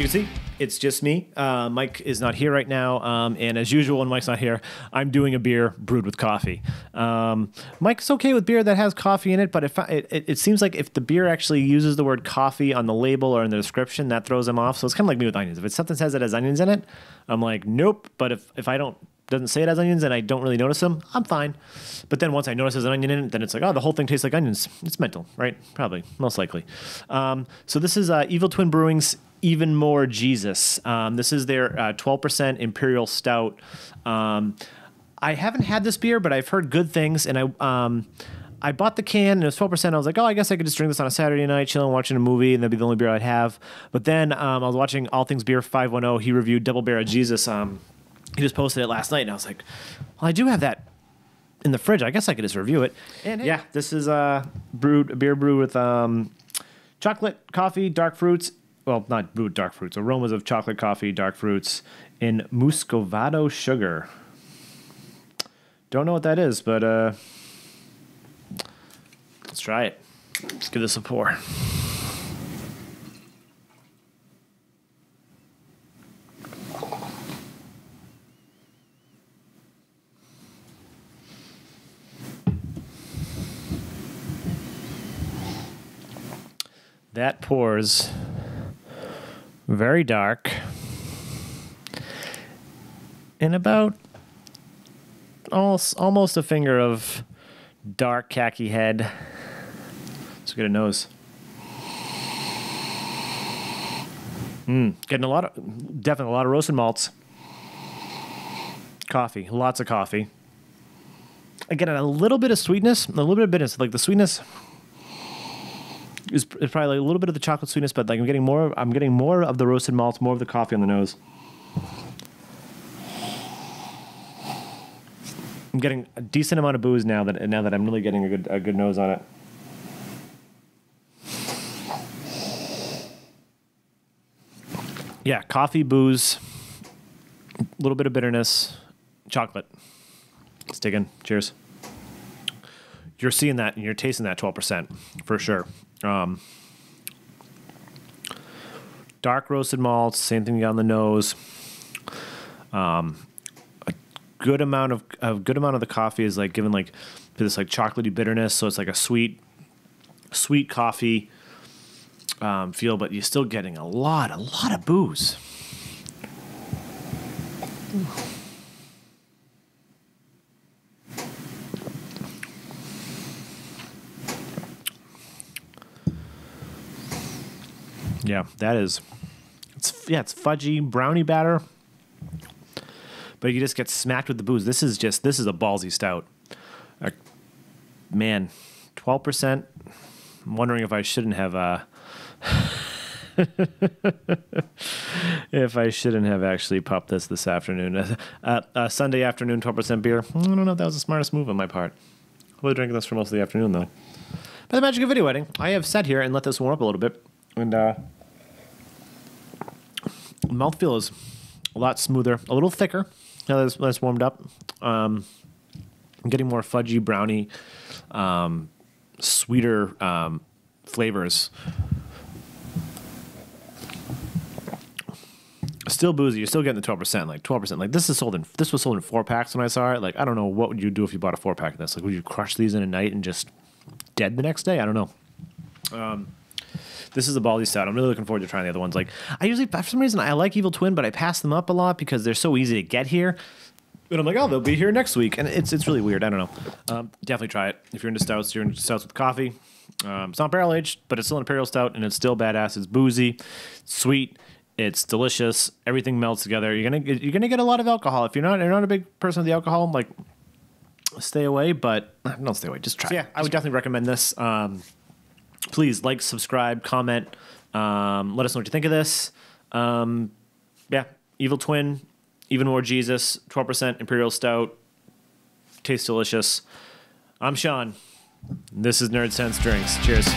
you see, it's just me. Uh, Mike is not here right now, um, and as usual, when Mike's not here, I'm doing a beer brewed with coffee. Um, Mike's okay with beer that has coffee in it, but if I, it, it, seems like if the beer actually uses the word coffee on the label or in the description, that throws him off. So it's kind of like me with onions. If it something says it has onions in it, I'm like, nope. But if if I don't doesn't say it has onions and I don't really notice them, I'm fine. But then once I notice there's an onion in it, then it's like, oh, the whole thing tastes like onions. It's mental, right? Probably, most likely. Um, so this is uh, Evil Twin Brewing's Even More Jesus. Um, this is their uh, 12% Imperial Stout. Um, I haven't had this beer, but I've heard good things, and I. Um, I bought the can and it was 12%. I was like, oh, I guess I could just drink this on a Saturday night, chilling, watching a movie, and that'd be the only beer I'd have. But then um, I was watching All Things Beer 510. He reviewed Double Barrel Jesus. Um, he just posted it last night, and I was like, well, I do have that in the fridge. I guess I could just review it. And yeah, this is uh, brewed a beer brewed with um, chocolate, coffee, dark fruits. Well, not brewed dark fruits. Aromas of chocolate, coffee, dark fruits, and muscovado sugar. Don't know what that is, but uh, let's try it. Let's give this a pour. That pours very dark and about almost almost a finger of dark khaki head. Let's get a nose. Mm, getting a lot of definitely a lot of roasted malts. Coffee, lots of coffee. Again, a little bit of sweetness, a little bit of bitterness. Like the sweetness is probably like a little bit of the chocolate sweetness, but like I'm getting more. I'm getting more of the roasted malts, more of the coffee on the nose. I'm getting a decent amount of booze now that now that I'm really getting a good a good nose on it. Yeah, coffee, booze, a little bit of bitterness, chocolate. Let's dig in. Cheers. You're seeing that and you're tasting that 12% for sure. Um, dark roasted malts, same thing on the nose. Um, a good amount of a good amount of the coffee is like given like this like chocolatey bitterness, so it's like a sweet, sweet coffee um, feel, but you're still getting a lot, a lot of booze. Yeah, that is. It's yeah, it's fudgy brownie batter, but you just get smacked with the booze. This is just this is a ballsy stout. Uh, man, twelve percent. I'm wondering if I shouldn't have. Uh, if I shouldn't have actually popped this this afternoon, uh, uh, Sunday afternoon, twelve percent beer. I don't know if that was the smartest move on my part. I'll be drinking this for most of the afternoon though. By the magic of video editing, I have sat here and let this warm up a little bit, and uh, mouthfeel is a lot smoother, a little thicker now that it's, that it's warmed up. Um, I'm getting more fudgy, brownie, um, sweeter um, flavors. Still boozy. You're still getting the twelve percent, like twelve percent. Like this is sold in. This was sold in four packs when I saw it. Like I don't know what would you do if you bought a four pack of this. Like would you crush these in a night and just dead the next day? I don't know. Um, this is a ballsy stout. I'm really looking forward to trying the other ones. Like I usually, for some reason, I like Evil Twin, but I pass them up a lot because they're so easy to get here. And I'm like, oh, they'll be here next week, and it's it's really weird. I don't know. Um, definitely try it if you're into stouts. You're into stouts with coffee. Um, it's not barrel aged, but it's still an imperial stout, and it's still badass. It's boozy, sweet. It's delicious. Everything melts together. You're gonna you're gonna get a lot of alcohol. If you're not you're not a big person of the alcohol, like stay away. But don't stay away. Just try. So yeah, I would definitely recommend this. Um, please like, subscribe, comment. Um, let us know what you think of this. Um, yeah, Evil Twin, even more Jesus, 12% Imperial Stout. Tastes delicious. I'm Sean. This is Nerdsense Drinks. Cheers.